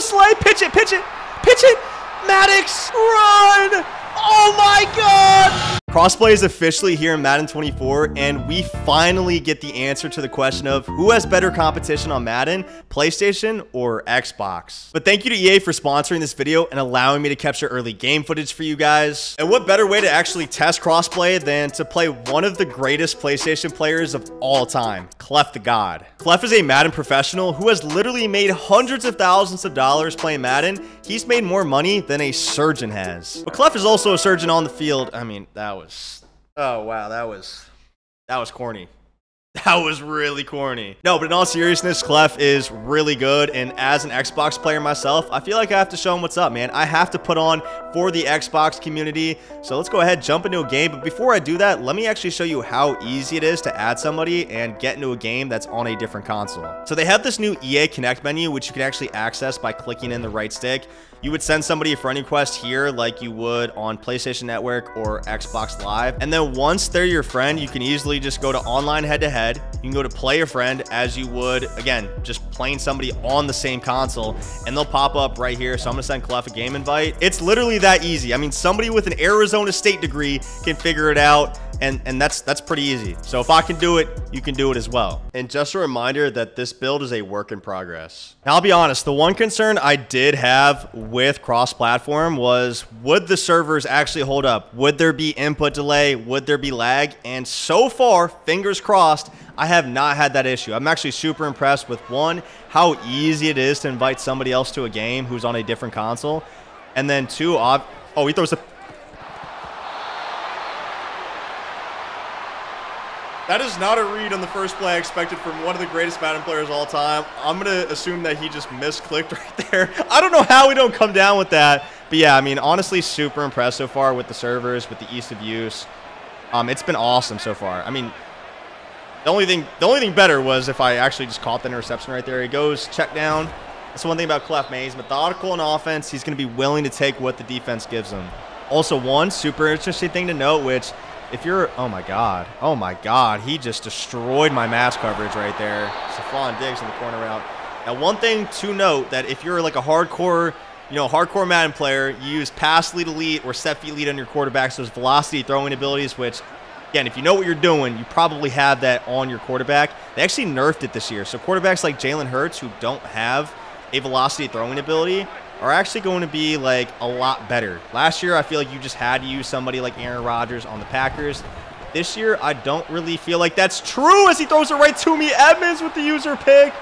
Slay. Pitch it, pitch it, pitch it. Maddox, run. Oh my god. Crossplay is officially here in Madden 24, and we finally get the answer to the question of who has better competition on Madden, PlayStation or Xbox. But thank you to EA for sponsoring this video and allowing me to capture early game footage for you guys. And what better way to actually test crossplay than to play one of the greatest PlayStation players of all time, Clef the God. Clef is a Madden professional who has literally made hundreds of thousands of dollars playing Madden. He's made more money than a surgeon has. But Clef is also a surgeon on the field. I mean, that was oh wow, that was that was corny. That was really corny. No, but in all seriousness, Clef is really good. And as an Xbox player myself, I feel like I have to show him what's up, man. I have to put on for the Xbox community. So let's go ahead, jump into a game. But before I do that, let me actually show you how easy it is to add somebody and get into a game that's on a different console. So they have this new EA Connect menu, which you can actually access by clicking in the right stick. You would send somebody a friend request here like you would on PlayStation Network or Xbox Live. And then once they're your friend, you can easily just go to online head-to-head. -head. You can go to play a friend as you would, again, just playing somebody on the same console. And they'll pop up right here. So I'm to send Clef a game invite. It's literally that easy. I mean, somebody with an Arizona State degree can figure it out and and that's that's pretty easy. So if I can do it, you can do it as well. And just a reminder that this build is a work in progress. Now, I'll be honest, the one concern I did have with cross-platform was would the servers actually hold up? Would there be input delay? Would there be lag? And so far, fingers crossed, I have not had that issue. I'm actually super impressed with one, how easy it is to invite somebody else to a game who's on a different console. And then two, oh, he throws a That is not a read on the first play I expected from one of the greatest Madden players of all time. I'm going to assume that he just misclicked right there. I don't know how we don't come down with that. But yeah, I mean, honestly, super impressed so far with the servers, with the ease of use. Um, it's been awesome so far. I mean, the only thing the only thing better was if I actually just caught the interception right there. He goes check down. That's one thing about Clef May. He's methodical in offense. He's going to be willing to take what the defense gives him. Also, one super interesting thing to note, which if you're, oh my God, oh my God, he just destroyed my match coverage right there. Stefon Diggs in the corner route. Now, one thing to note that if you're like a hardcore, you know, hardcore Madden player, you use pass lead elite or set feet lead on your quarterbacks, those velocity throwing abilities, which, again, if you know what you're doing, you probably have that on your quarterback. They actually nerfed it this year. So quarterbacks like Jalen Hurts, who don't have a velocity throwing ability, are actually going to be like a lot better. Last year, I feel like you just had to use somebody like Aaron Rodgers on the Packers. This year, I don't really feel like that's true as he throws it right to me. Edmunds with the user pick.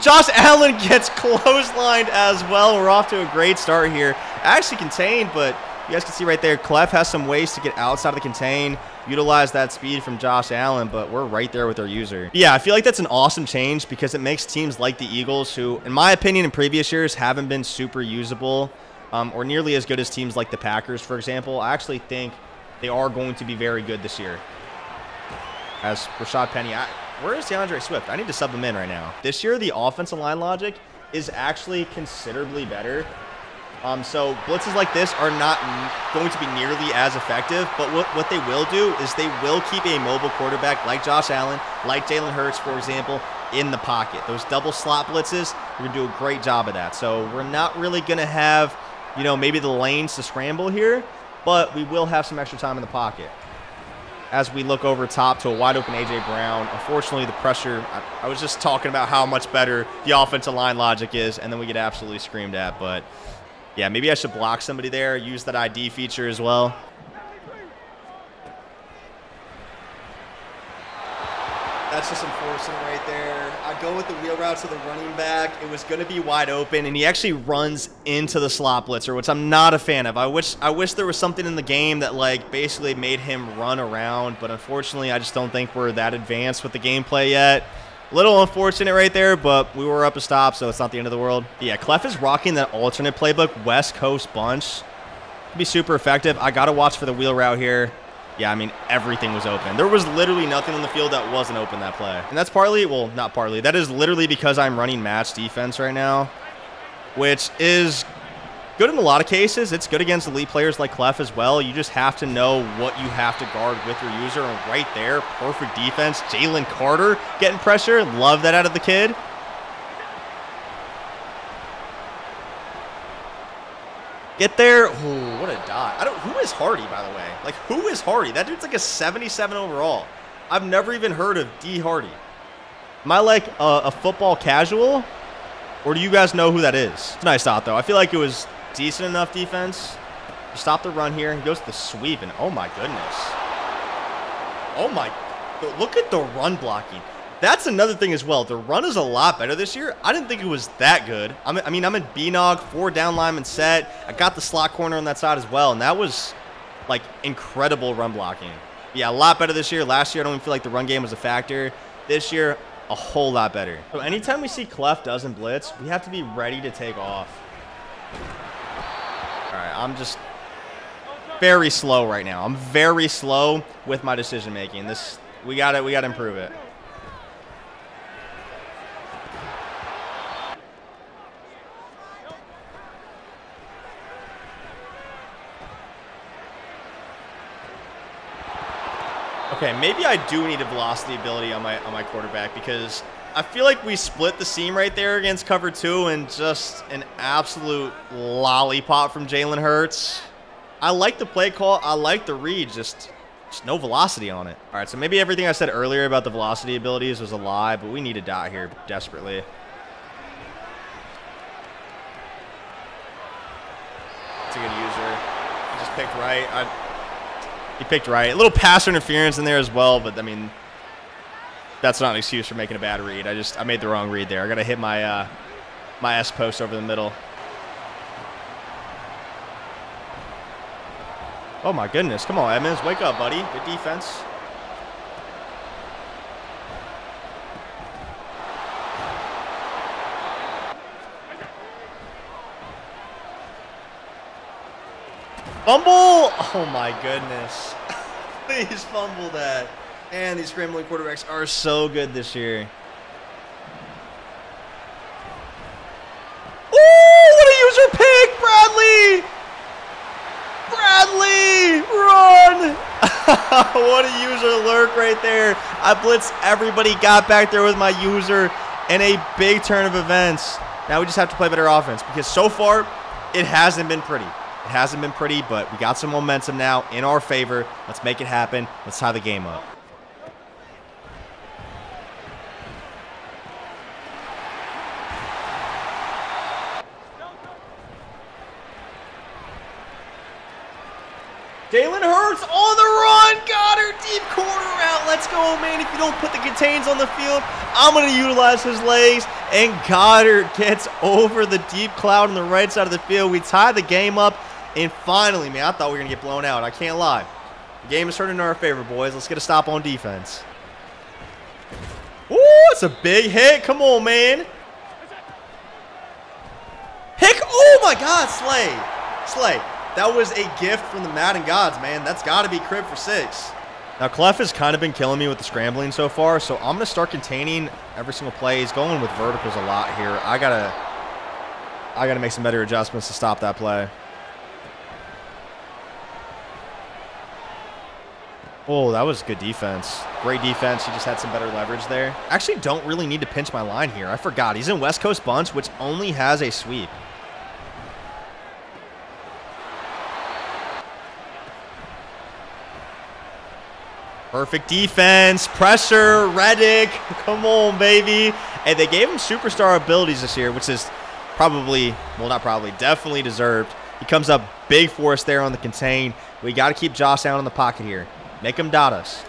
Josh Allen gets clotheslined as well. We're off to a great start here. Actually contained, but you guys can see right there, Clef has some ways to get outside of the contain utilize that speed from Josh Allen, but we're right there with our user. Yeah, I feel like that's an awesome change because it makes teams like the Eagles, who, in my opinion, in previous years haven't been super usable um, or nearly as good as teams like the Packers, for example. I actually think they are going to be very good this year. As Rashad Penny, I, where is D'Andre Swift? I need to sub him in right now. This year, the offensive line logic is actually considerably better um, so blitzes like this are not going to be nearly as effective, but what, what they will do is they will keep a mobile quarterback like Josh Allen, like Jalen Hurts, for example, in the pocket. Those double slot blitzes, we're going to do a great job of that. So we're not really going to have, you know, maybe the lanes to scramble here, but we will have some extra time in the pocket. As we look over top to a wide open A.J. Brown, unfortunately the pressure, I, I was just talking about how much better the offensive line logic is, and then we get absolutely screamed at, but yeah, maybe I should block somebody there, use that ID feature as well. That's just enforcing right there. I go with the wheel route to the running back. It was going to be wide open, and he actually runs into the slot blitzer, which I'm not a fan of. I wish I wish there was something in the game that like basically made him run around, but unfortunately, I just don't think we're that advanced with the gameplay yet. Little unfortunate right there, but we were up a stop, so it's not the end of the world. Yeah, Clef is rocking that alternate playbook, West Coast bunch. Be super effective. I got to watch for the wheel route here. Yeah, I mean, everything was open. There was literally nothing on the field that wasn't open that play. And that's partly, well, not partly. That is literally because I'm running match defense right now, which is good in a lot of cases. It's good against elite players like Clef as well. You just have to know what you have to guard with your user. And right there, perfect defense. Jalen Carter getting pressure. Love that out of the kid. Get there. Ooh, what a dot. I don't. Who is Harty, by the way? Like, who is Harty? That dude's like a 77 overall. I've never even heard of D. Harty. Am I like a, a football casual? Or do you guys know who that is? It's nice dot, though. I feel like it was decent enough defense. Stop the run here. He goes to the sweep, and oh my goodness. Oh my. Look at the run blocking. That's another thing as well. The run is a lot better this year. I didn't think it was that good. I'm, i mean, I'm in B-Nog, four down lineman set. I got the slot corner on that side as well, and that was, like, incredible run blocking. Yeah, a lot better this year. Last year, I don't even feel like the run game was a factor. This year, a whole lot better. So anytime we see Clef doesn't blitz, we have to be ready to take off. I'm just very slow right now. I'm very slow with my decision making. This we got it. We got to improve it. Okay, maybe I do need a velocity ability on my on my quarterback because I feel like we split the seam right there against cover two and just an absolute lollipop from Jalen Hurts. I like the play call. I like the read. Just, just no velocity on it. All right, so maybe everything I said earlier about the velocity abilities was a lie, but we need a dot here desperately. It's a good user. He just picked right. I, he picked right. A little passer interference in there as well, but I mean, that's not an excuse for making a bad read. I just I made the wrong read there. I got to hit my uh, my S post over the middle. Oh my goodness! Come on, Edmunds, wake up, buddy. Good defense. Fumble! Oh my goodness. Please fumble that. And these scrambling quarterbacks are so good this year. Oh, what a user pick, Bradley! Bradley, run! what a user lurk right there. I blitzed everybody, got back there with my user, and a big turn of events. Now we just have to play better offense because so far it hasn't been pretty. It hasn't been pretty, but we got some momentum now in our favor. Let's make it happen. Let's tie the game up. Jalen Hurts on the run. Goedert deep corner out. Let's go, man. If you don't put the contains on the field, I'm going to utilize his legs. And Goedert gets over the deep cloud on the right side of the field. We tie the game up. And finally, man, I thought we were going to get blown out. I can't lie. The game is turning in our favor, boys. Let's get a stop on defense. Ooh, it's a big hit. Come on, man. Hick. Oh, my God, Slay. Slay. That was a gift from the Madden gods, man. That's got to be crib for six. Now, Clef has kind of been killing me with the scrambling so far, so I'm going to start containing every single play. He's going with verticals a lot here. I got to I got to make some better adjustments to stop that play. Oh, that was good defense. Great defense. He just had some better leverage there. Actually, don't really need to pinch my line here. I forgot. He's in West Coast Bunch, which only has a sweep. Perfect defense. Pressure. Reddick. Come on, baby. And they gave him superstar abilities this year, which is probably, well, not probably, definitely deserved. He comes up big for us there on the contain. We got to keep Josh down in the pocket here. Make him dot us.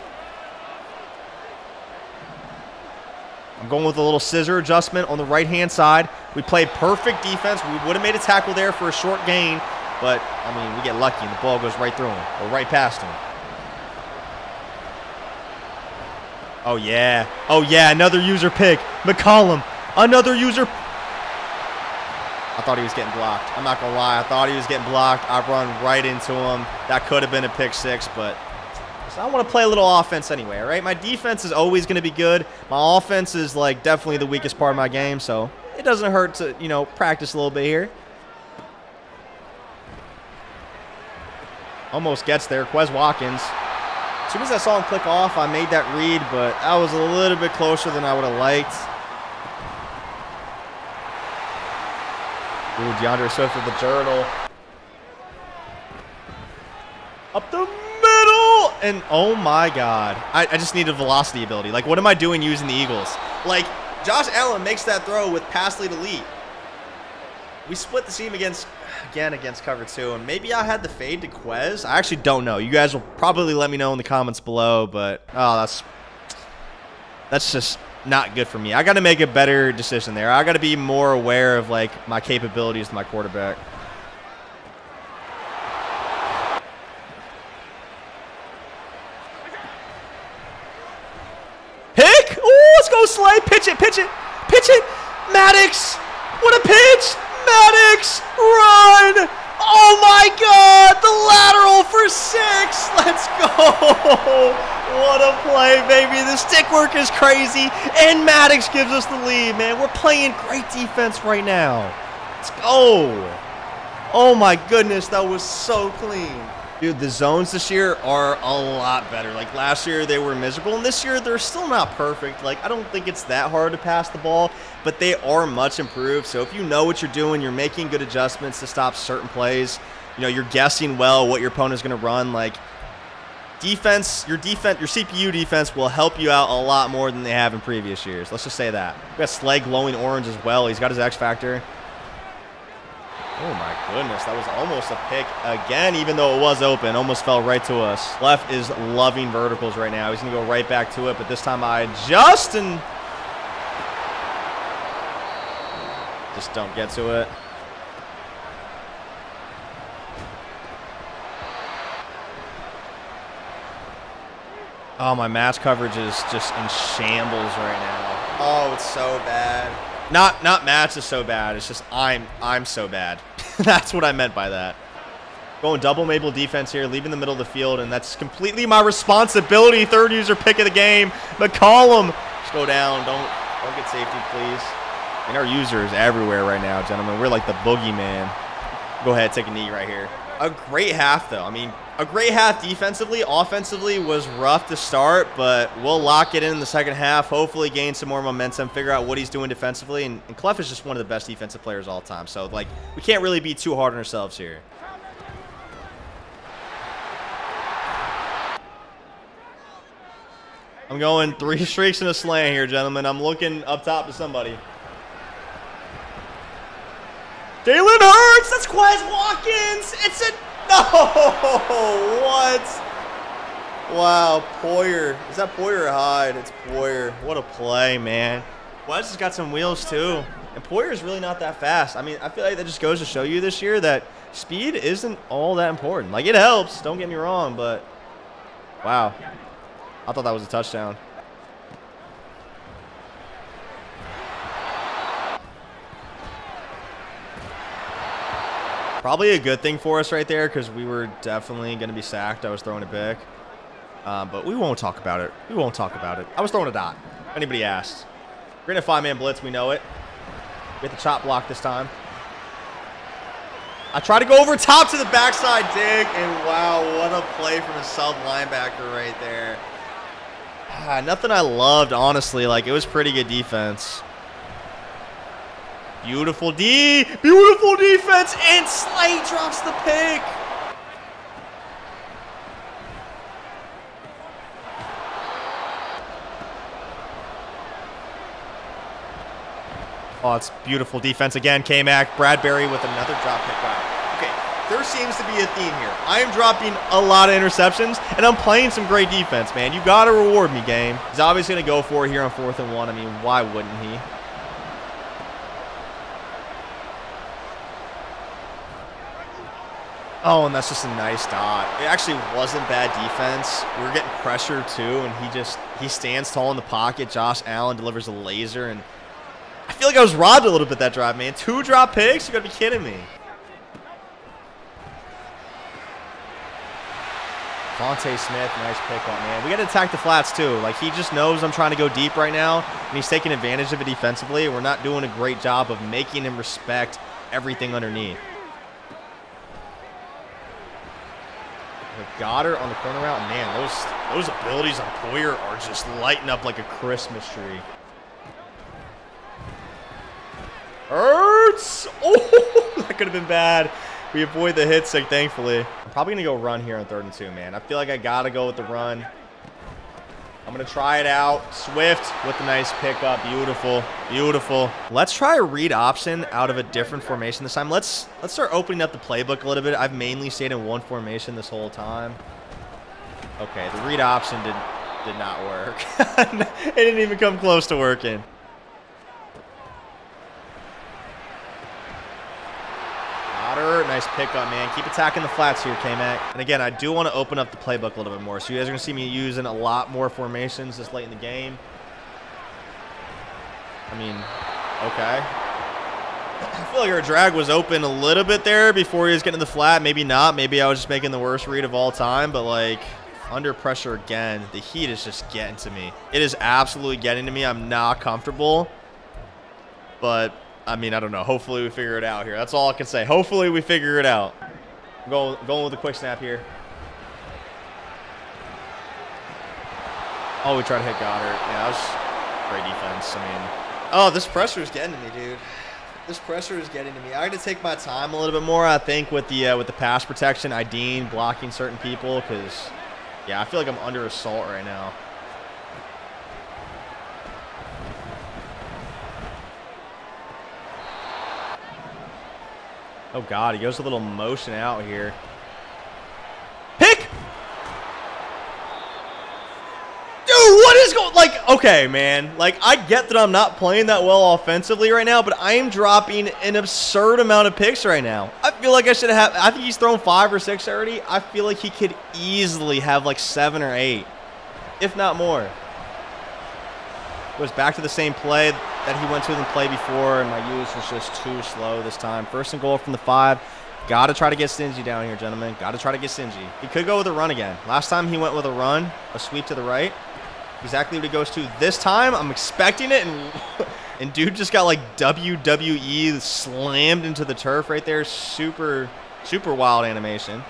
I'm going with a little scissor adjustment on the right-hand side. We played perfect defense. We would have made a tackle there for a short gain, but, I mean, we get lucky and the ball goes right through him or right past him. Oh, yeah. Oh, yeah, another user pick. McCollum, another user. I thought he was getting blocked. I'm not going to lie. I thought he was getting blocked. I run right into him. That could have been a pick six, but so I want to play a little offense anyway, right? My defense is always going to be good. My offense is, like, definitely the weakest part of my game, so it doesn't hurt to, you know, practice a little bit here. Almost gets there. Quez Watkins. As soon as I saw him click off, I made that read, but I was a little bit closer than I would have liked. Ooh, D'Andre Swift with the journal. Up the middle! And oh my god. I, I just need a velocity ability. Like, what am I doing using the Eagles? Like, Josh Allen makes that throw with pass lead elite. We split the seam against again, against cover two, and maybe I had the fade to Quez. I actually don't know. You guys will probably let me know in the comments below, but, oh, that's, that's just not good for me. I got to make a better decision there. I got to be more aware of, like, my capabilities to my quarterback. Pick! Ooh, let's go, Slay. Pitch it, pitch it, pitch it. Maddox! What a pitch! Maddox! Run! Oh my god! The lateral for six! Let's go! What a play, baby. The stick work is crazy. And Maddox gives us the lead, man. We're playing great defense right now. Let's go. Oh my goodness, that was so clean. Dude, the zones this year are a lot better. Like last year, they were miserable, and this year, they're still not perfect. Like, I don't think it's that hard to pass the ball, but they are much improved. So if you know what you're doing, you're making good adjustments to stop certain plays, you know, you're guessing well what your opponent's going to run. Like, defense, your defense, your CPU defense will help you out a lot more than they have in previous years. Let's just say that. We got Slag glowing orange as well. He's got his X Factor. Oh my goodness, that was almost a pick again, even though it was open. Almost fell right to us. Clef is loving verticals right now. He's going to go right back to it, but this time I adjust and just don't get to it. Oh, my match coverage is just in shambles right now. Oh, it's so bad. Not not match is so bad. It's just I'm I'm so bad. that's what I meant by that. Going double Mabel defense here, leaving the middle of the field, and that's completely my responsibility. Third user pick of the game. McCollum. Just go down. Don't don't get safety, please. And our user is everywhere right now, gentlemen. We're like the boogeyman. Go ahead, take a knee right here. A great half, though. I mean, a great half defensively. Offensively was rough to start, but we'll lock it in, the second half. Hopefully gain some more momentum, figure out what he's doing defensively. And, and Clef is just one of the best defensive players all time. So, like, we can't really be too hard on ourselves here. I'm going three streaks in a slant here, gentlemen. I'm looking up top to somebody. Jalen Hurts! That's Quez Watkins! It's a no! What? Wow, Poyer. Is that Poyer or Hyde? It's Poyer. What a play, man. Wes has got some wheels, too. And Poyer is really not that fast. I mean, I feel like that just goes to show you this year that speed isn't all that important. Like, it helps. Don't get me wrong, but wow. I thought that was a touchdown. Probably a good thing for us right there because we were definitely going to be sacked. I was throwing it back. Um, but we won't talk about it. We won't talk about it. I was throwing a dot. Anybody asked. We're in a five-man blitz. We know it. We get the chop block this time. I try to go over top to the backside dig, and wow, what a play from a sub linebacker right there. Ah, nothing I loved, honestly. Like, it was pretty good defense. Beautiful D. Beautiful defense. And Slade drops the pick. Oh, it's beautiful defense again. K-Mac, Bradbury with another drop pick. Wow. Okay, there seems to be a theme here. I am dropping a lot of interceptions, and I'm playing some great defense, man. You got to reward me, game. He's obviously going to go for it here on fourth and one. I mean, why wouldn't he? Oh, and that's just a nice dot. It actually wasn't bad defense. We were getting pressure too, and he just he stands tall in the pocket. Josh Allen delivers a laser, and I feel like I was robbed a little bit that drive, man. Two drop picks? You gotta be kidding me. Fonte Smith, nice pickup, man. We got to attack the flats, too. Like, he just knows I'm trying to go deep right now, and he's taking advantage of it defensively. We're not doing a great job of making him respect everything underneath. Goedert on the corner route, man, those those abilities on Poyer are just lighting up like a Christmas tree. Hurts! Oh, that could have been bad. we avoid the hit stick, thankfully. I'm probably going to go run here on third and two, man. I feel like I got to go with the run. Going to try it out. Swift with a nice pickup. Beautiful. Beautiful. Let's try a read option out of a different formation this time. Let's let's start opening up the playbook a little bit. I've mainly stayed in one formation this whole time. Okay, the read option did, did not work. it didn't even come close to working. Nice pickup, man. Keep attacking the flats here, K-Mac. And again, I do want to open up the playbook a little bit more. So you guys are going to see me using a lot more formations this late in the game. I mean, okay. I feel like our drag was open a little bit there before he was getting the flat. Maybe not. Maybe I was just making the worst read of all time. But, like, under pressure again, the heat is just getting to me. It is absolutely getting to me. I'm not comfortable. But I mean, I don't know. Hopefully we figure it out here. That's all I can say. Hopefully we figure it out. I'm going, going with a quick snap here. Oh, we try to hit Goedert. Yeah, that was great defense. I mean, oh, this pressure is getting to me, dude. This pressure is getting to me. I got to take my time a little bit more, I think, with the uh, with the pass protection, IDing, blocking certain people, because, yeah, I feel like I'm under assault right now. Oh, God. He goes a little motion out here. Pick! Dude, what is going... Like, okay, man. Like, I get that I'm not playing that well offensively right now, but I am dropping an absurd amount of picks right now. I feel like I should have... I think he's thrown five or six already. I feel like he could easily have, like, seven or eight, if not more. Goes back to the same play that he went to the play before, and my use was just too slow this time. First and goal from the five. Got to try to get stingy down here, gentlemen. Got to try to get stingy. He could go with a run again. Last time he went with a run, a sweep to the right. Exactly what he goes to this time. I'm expecting it, and, and dude just got like WWE slammed into the turf right there. Super, super wild animation.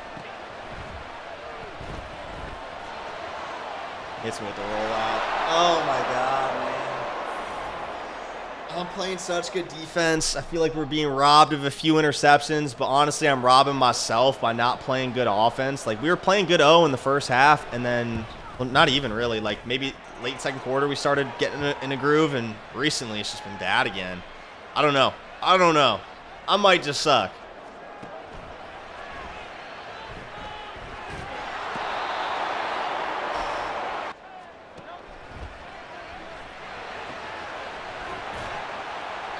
Hits me with the rollout. Oh my god. I'm playing such good defense. I feel like we're being robbed of a few interceptions, but honestly, I'm robbing myself by not playing good offense. Like, we were playing good O in the first half, and then, well, not even really. Like, maybe late second quarter, we started getting in a, in a groove, and recently it's just been bad again. I don't know. I don't know. I might just suck.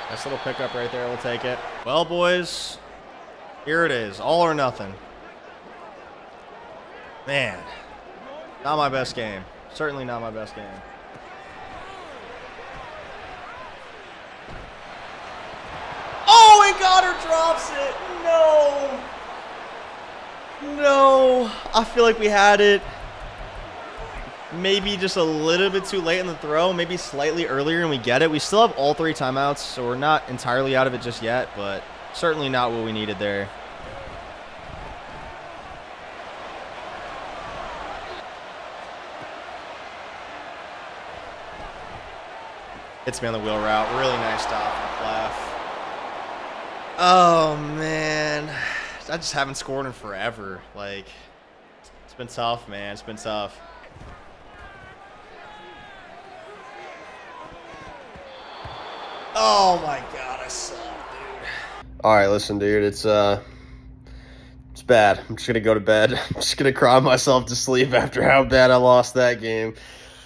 Nice little pickup right there. We'll take it. Well, boys, here it is. All or nothing. Man, not my best game. Certainly not my best game. Oh, and Goedert drops it. No. No. I feel like we had it maybe just a little bit too late in the throw, maybe slightly earlier and we get it. We still have all three timeouts, so we're not entirely out of it just yet, but certainly not what we needed there. Hits me on the wheel route. Really nice stop from. Oh, man. I just haven't scored in forever. Like, it's been tough, man. It's been tough. Oh my god, I suck, dude. All right, listen, dude. It's uh, it's bad. I'm just gonna go to bed. I'm just gonna cry myself to sleep after how bad I lost that game.